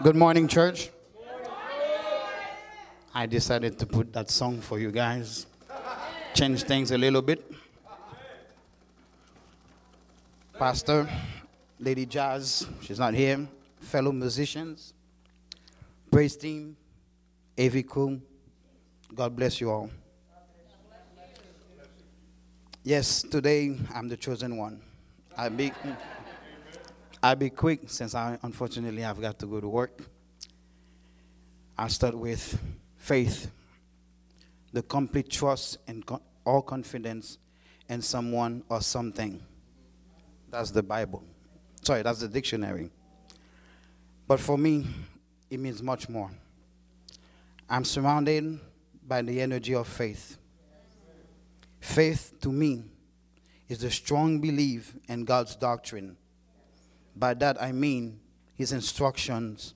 Good morning, church. I decided to put that song for you guys. Change things a little bit. Pastor, Lady Jazz, she's not here. Fellow musicians, praise team, AV God bless you all. Yes, today I'm the chosen one. I be, I'll be quick since I unfortunately I've got to go to work. I'll start with faith, the complete trust and all confidence in someone or something. That's the Bible. Sorry, that's the dictionary. But for me, it means much more. I'm surrounded by the energy of faith. Faith to me is the strong belief in God's doctrine. By that I mean his instructions,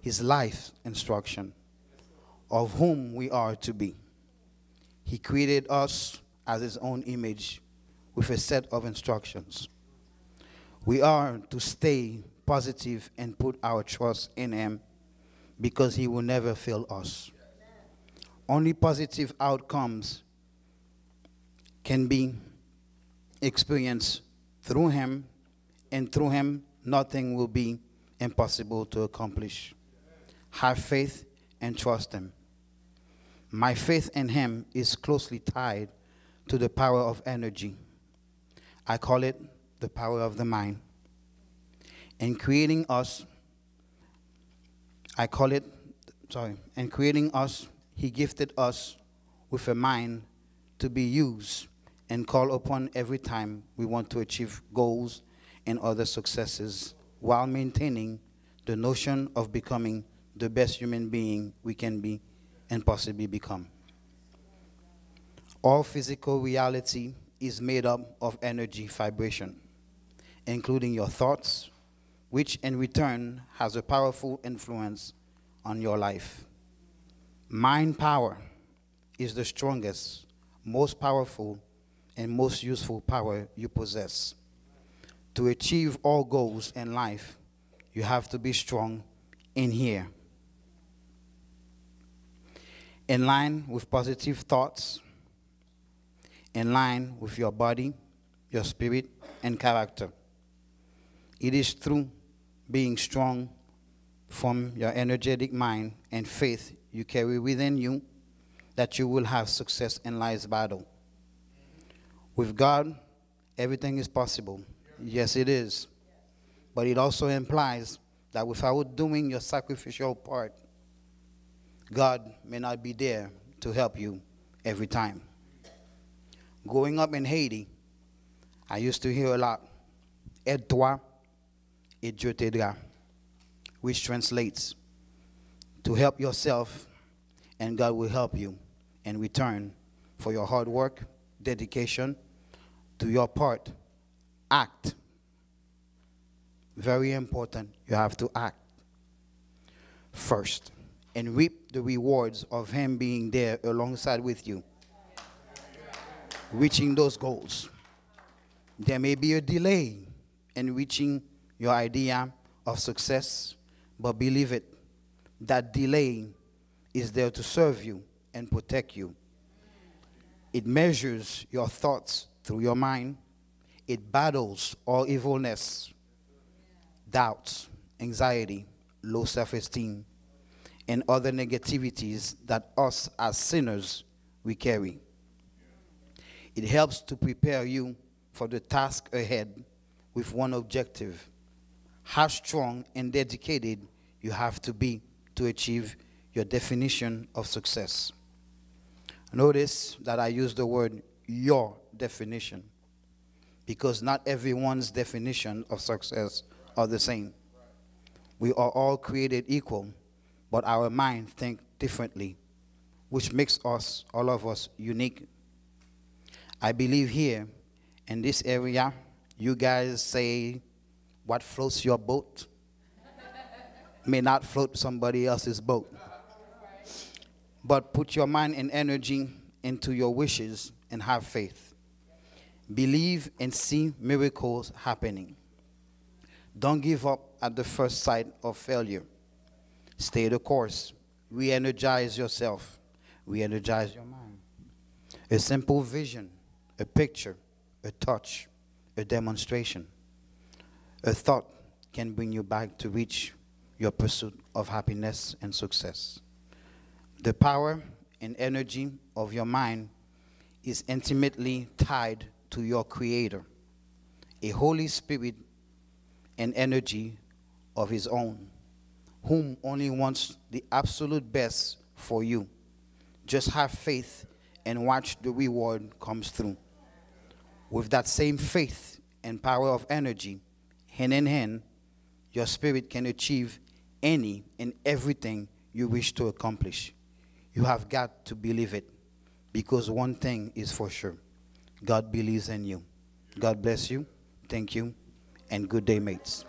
his life instruction, of whom we are to be. He created us as his own image with a set of instructions. We are to stay positive and put our trust in him because he will never fail us. Only positive outcomes can be experienced through him, and through him, nothing will be impossible to accomplish. Have faith and trust him. My faith in him is closely tied to the power of energy. I call it the power of the mind. In creating us, I call it, sorry, in creating us, he gifted us with a mind to be used and called upon every time we want to achieve goals and other successes while maintaining the notion of becoming the best human being we can be and possibly become. All physical reality is made up of energy vibration, including your thoughts, which in return has a powerful influence on your life. Mind power is the strongest, most powerful, and most useful power you possess. To achieve all goals in life, you have to be strong in here. In line with positive thoughts, in line with your body, your spirit, and character. It is through being strong from your energetic mind and faith you carry within you that you will have success in life's battle. With God, everything is possible. Yes, it is. But it also implies that without doing your sacrificial part, God may not be there to help you every time. Growing up in Haiti, I used to hear a lot, aide-toi et Dieu t'aidera, which translates to help yourself and God will help you in return for your hard work, dedication, to your part, act. Very important, you have to act first and reap the rewards of Him being there alongside with you, reaching those goals. There may be a delay in reaching your idea of success, but believe it, that delay is there to serve you and protect you. It measures your thoughts through your mind. It battles all evilness, doubts, anxiety, low self esteem, and other negativities that us as sinners we carry. It helps to prepare you for the task ahead with one objective how strong and dedicated you have to be to achieve your definition of success. Notice that I use the word your definition because not everyone's definition of success are the same. We are all created equal, but our mind think differently, which makes us, all of us, unique. I believe here in this area, you guys say what floats your boat may not float somebody else's boat. But put your mind and energy into your wishes and have faith. Believe and see miracles happening. Don't give up at the first sight of failure. Stay the course. Re energize yourself. Re energize your mind. A simple vision, a picture, a touch, a demonstration, a thought can bring you back to reach your pursuit of happiness and success. The power and energy of your mind is intimately tied to your Creator, a Holy Spirit and energy of His own, whom only wants the absolute best for you. Just have faith and watch the reward comes through. With that same faith and power of energy, hand in hand, your spirit can achieve any and everything you wish to accomplish. You have got to believe it because one thing is for sure God believes in you. God bless you. Thank you. And good day, mates.